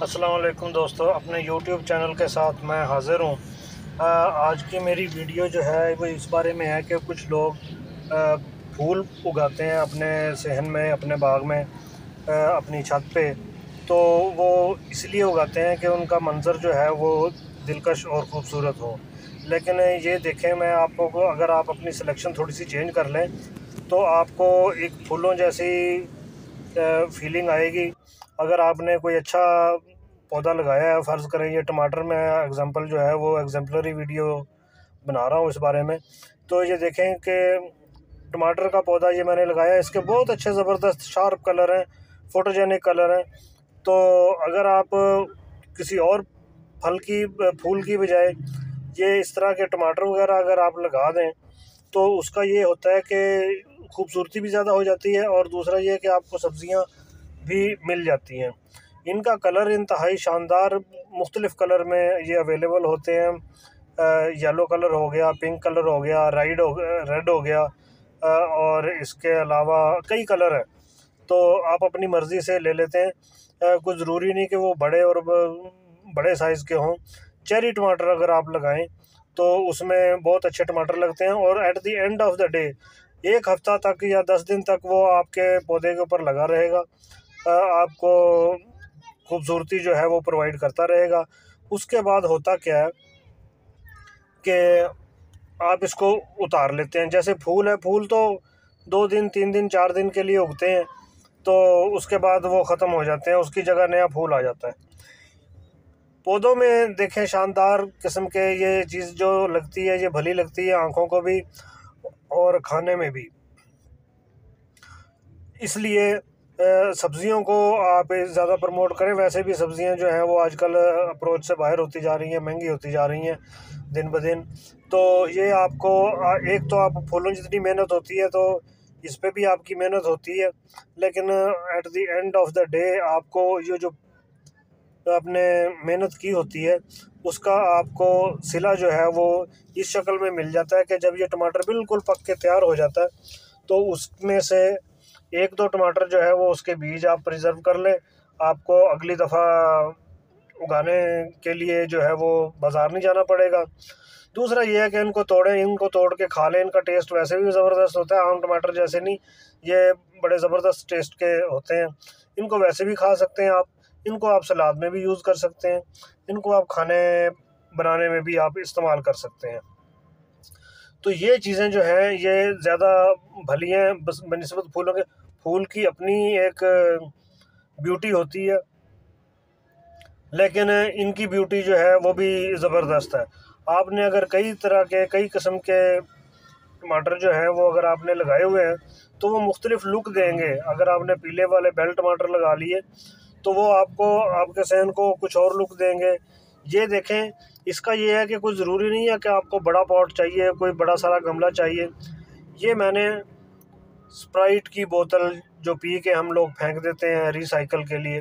वालेकुम दोस्तों अपने YouTube चैनल के साथ मैं हाज़िर हूँ। आज की मेरी वीडियो जो है वो इस बारे में है कि कुछ लोग आ, फूल उगाते हैं अपने सहन में अपने बाग में आ, अपनी छत पे। तो वो इसलिए उगाते हैं कि उनका मंज़र जो है वो दिलकश और ख़ूबसूरत हो। लेकिन ये देखें मैं आपको अगर आप अपनी सिलेक्शन थोड़ी सी चेंज कर लें तो आपको एक फूलों जैसी फीलिंग आएगी। अगर आपने कोई अच्छा पौधा लगाया है, फ़र्ज़ करें ये टमाटर में एग्ज़ाम्पल जो है वो एग्ज़ाम्पलरी वीडियो बना रहा हूँ इस बारे में। तो ये देखें कि टमाटर का पौधा ये मैंने लगाया है, इसके बहुत अच्छे ज़बरदस्त शार्प कलर हैं फ़ोटोजेनिक कलर हैं। तो अगर आप किसी और फल की, फूल की बजाय ये इस तरह के टमाटर वगैरह अगर आप लगा दें तो उसका ये होता है कि खूबसूरती भी ज़्यादा हो जाती है और दूसरा ये कि आपको सब्ज़ियाँ भी मिल जाती हैं। इनका कलर इंतहाई शानदार, मुख्तलिफ़ कलर में ये अवेलेबल होते हैं। येलो कलर हो गया, पिंक कलर हो गया, राइड हो गया रेड हो गया और इसके अलावा कई कलर हैं। तो आप अपनी मर्ज़ी से ले लेते हैं। कुछ ज़रूरी नहीं कि वो बड़े और बड़े साइज़ के हों। चेरी टमाटर अगर आप लगाएँ तो उसमें बहुत अच्छे टमाटर लगते हैं और at the end of the day एक हफ़्ता तक या दस दिन तक वो आपके पौधे के ऊपर लगा रहेगा। आपको खूबसूरती जो है वो प्रोवाइड करता रहेगा। उसके बाद होता क्या है कि आप इसको उतार लेते हैं। जैसे फूल है, फूल तो दो दिन, तीन दिन, चार दिन के लिए उगते हैं तो उसके बाद वो ख़त्म हो जाते हैं, उसकी जगह नया फूल आ जाता है। पौधों में देखें, शानदार किस्म के ये चीज़ जो लगती है, ये भली लगती है आँखों को भी और खाने में भी। इसलिए सब्ज़ियों को आप ज़्यादा प्रमोट करें। वैसे भी सब्ज़ियाँ जो हैं वो आजकल अप्रोच से बाहर होती जा रही हैं, महँगी होती जा रही हैं दिन ब दिन। तो ये आपको एक तो आप फूलों जितनी मेहनत होती है तो इस पर भी आपकी मेहनत होती है, लेकिन at the end of the day आपको ये जो आपने मेहनत की होती है, उसका आपको सिला जो है वो इस शक्ल में मिल जाता है कि जब ये टमाटर बिल्कुल पक के तैयार हो जाता है तो उसमें से एक दो टमाटर जो है वो उसके बीज आप प्रिजर्व कर लें। आपको अगली दफ़ा उगाने के लिए जो है वो बाज़ार नहीं जाना पड़ेगा। दूसरा ये है कि इनको तोड़ें, इनको तोड़ के खा लें। इनका टेस्ट वैसे भी ज़बरदस्त होता है, आम टमाटर जैसे नहीं। ये बड़े ज़बरदस्त टेस्ट के होते हैं। इनको वैसे भी खा सकते हैं आप। इनको आप सलाद में भी यूज़ कर सकते हैं। इनको आप खाने, बनाने में भी आप इस्तेमाल कर सकते हैं। तो ये चीज़ें जो हैं, ये ज़्यादा भली हैं, बस बनस्बत फूलों के, फूल की अपनी एक ब्यूटी होती है। लेकिन इनकी ब्यूटी जो है, वो भी ज़बरदस्त है। आपने अगर कई तरह के, कई किस्म के टमाटर जो हैं, वो अगर आपने लगाए हुए हैं तो वो मुख्तलिफ़ लुक देंगे। अगर आपने पीले वाले बेल टमाटर लगा लिए तो वो आपको, आपके सहन को कुछ और लुक देंगे। ये देखें, इसका ये है कि कोई ज़रूरी नहीं है कि आपको बड़ा पॉट चाहिए, कोई बड़ा सारा गमला चाहिए। ये मैंने स्प्राइट की बोतल जो पी के हम लोग फेंक देते हैं रिसाइकल के लिए,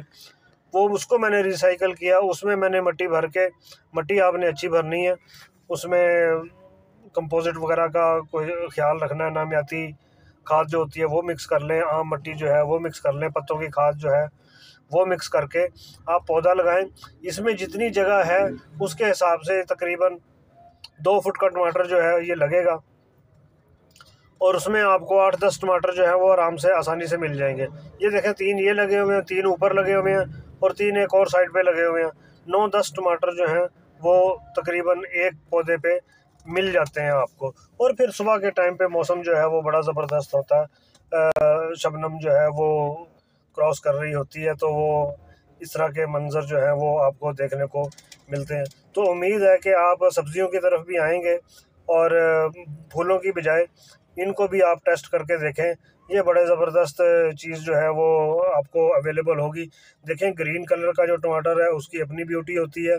वो उसको मैंने रिसाइकल किया। उसमें मैंने मट्टी भर के, मट्टी आपने अच्छी भरनी है, उसमें कंपोजिट वगैरह का कोई ख्याल रखना है, नामियाती खाद जो होती है वो मिक्स कर लें, आम मट्टी जो है वो मिक्स कर लें, पत्तों की खाद जो है वो मिक्स करके आप पौधा लगाएँ। इसमें जितनी जगह है, उसके हिसाब से तकरीबन दो फुट का टमाटर जो है, ये लगेगा। और उसमें आपको आठ दस टमाटर जो है, वो आराम से, आसानी से मिल जाएँगे। ये देखें, तीन ये लगे हुए हैं, तीन ऊपर लगे हुए हैं और तीन एक और साइड पे लगे हुए हैं। नौ दस टमाटर जो हैं, वो तकरीबन एक पौधे पे मिल जाते हैं आपको। और फिर सुबह के टाइम पे मौसम जो है, वो बड़ा ज़बरदस्त होता है। शबनम जो है, वो क्रॉस कर रही होती है तो वो इस तरह के मंज़र जो है वो आपको देखने को मिलते हैं। तो उम्मीद है कि आप सब्ज़ियों की तरफ़ भी आएँगे और फूलों की बजाय इनको भी आप टेस्ट करके देखें। ये बड़े ज़बरदस्त चीज़ जो है वो आपको अवेलेबल होगी। देखें, ग्रीन कलर का जो टमाटर है, उसकी अपनी ब्यूटी होती है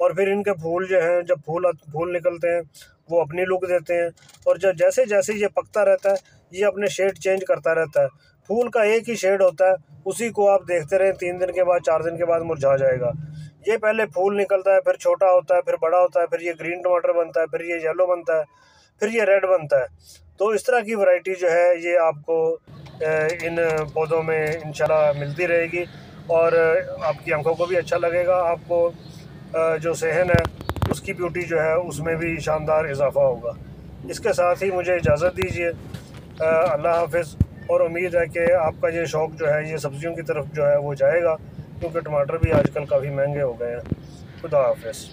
और फिर इनके फूल जो हैं, जब फूल फूल निकलते हैं, वो अपनी लुक देते हैं और जब जैसे जैसे ये पकता रहता है, ये अपने शेड चेंज करता रहता है। फूल का एक ही शेड होता है, उसी को आप देखते रहें, तीन दिन के बाद, चार दिन के बाद मुरझा जाएगा। ये पहले फूल निकलता है, फिर छोटा होता है, फिर बड़ा होता है, फिर ये ग्रीन टमाटर बनता है, फिर ये येलो बनता है, फिर ये रेड बनता है। तो इस तरह की वैरायटी जो है, ये आपको इन पौधों में इंशाल्लाह मिलती रहेगी और आपकी आँखों को भी अच्छा लगेगा, आपको जो सहन है, उसकी ब्यूटी जो है, उसमें भी शानदार इजाफा होगा। इसके साथ ही मुझे इजाज़त दीजिए। अल्लाह हाफिज़। और उम्मीद है कि आपका ये शौक़ जो है, ये सब्ज़ियों की तरफ़ जो है वो जाएगा, क्योंकि टमाटर भी आजकल काफ़ी महँगे हो गए हैं। खुदा हाफिज़।